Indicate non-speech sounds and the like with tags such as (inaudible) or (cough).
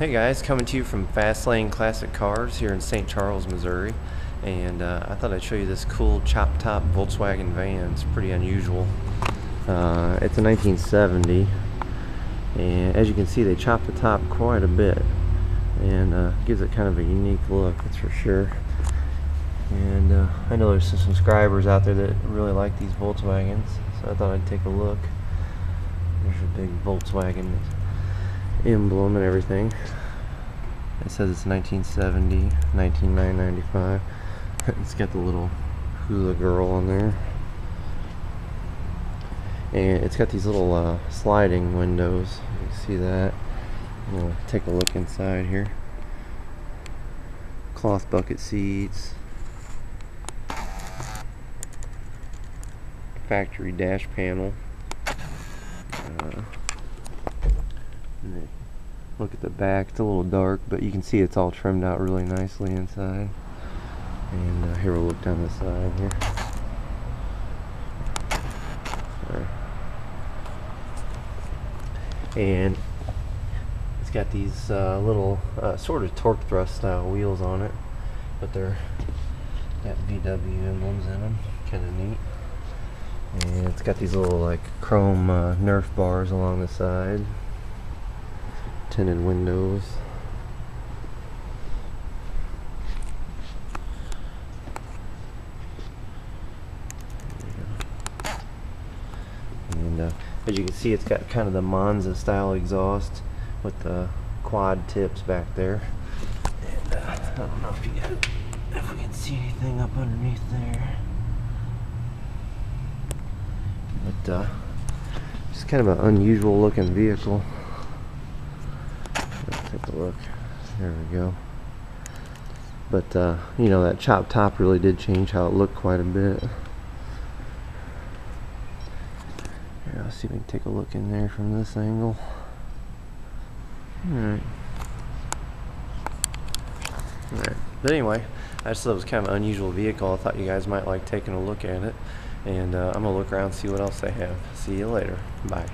Hey guys, coming to you from Fastlane Classic Cars here in St. Charles, Missouri. And uh, I thought I'd show you this cool chop top Volkswagen van. It's pretty unusual. Uh, it's a 1970. And as you can see, they chopped the top quite a bit. And uh, gives it kind of a unique look, that's for sure. And uh, I know there's some subscribers out there that really like these Volkswagens. So I thought I'd take a look. There's a big Volkswagen emblem and everything. It says it's 1970, 1995. (laughs) It's got the little hula girl on there. And it's got these little uh, sliding windows. You can see that. We'll take a look inside here. Cloth bucket seats. Factory dash panel. Uh, Look at the back, it's a little dark, but you can see it's all trimmed out really nicely inside. And uh, here we'll look down the side here. And it's got these uh, little uh, sort of Torq Thrust style wheels on it, but they're got VW emblems in them, kind of neat. And it's got these little like chrome uh, Nerf bars along the side tinted windows. And uh, as you can see, it's got kind of the Monza style exhaust with the quad tips back there. And uh, I don't know if you got, if we can see anything up underneath there. But uh, it's kind of an unusual looking vehicle look. There we go. But, uh, you know, that chop top really did change how it looked quite a bit. Here, let's see if we can take a look in there from this angle. Alright. Alright. But anyway, I just thought it was kind of an unusual vehicle. I thought you guys might like taking a look at it. And uh, I'm going to look around see what else they have. See you later. Bye.